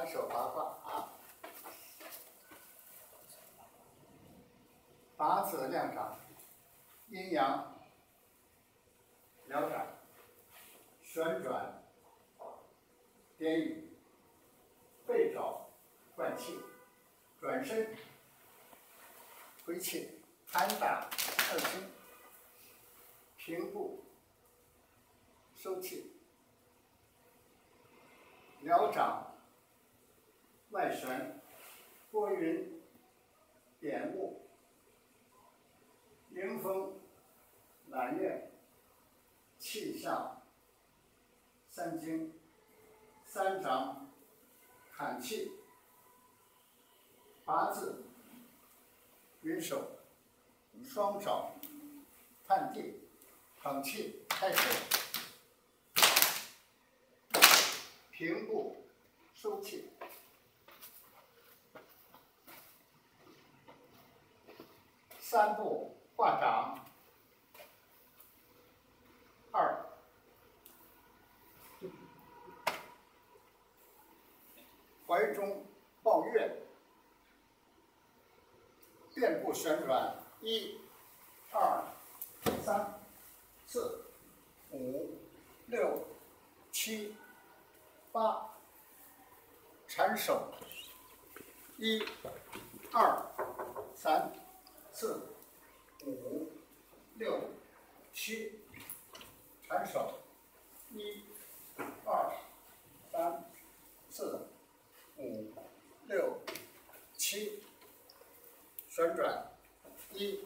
单手八卦啊，八字量掌，阴阳疗掌，旋转点羽，背肘贯气，转身回气，拍打二心，平步收气。疗掌，外旋，拨云点雾，迎风揽月，气象三经，三掌坎气，八字，云手，双手探地，捧气开始。平步收气，三步画掌，二，怀中抱月，遍步旋转，一、二、三、四、五、六、七。八，缠手，一、二、三、四、五、六、七，抬手，一、二、三、四、五、六、七，旋转，一、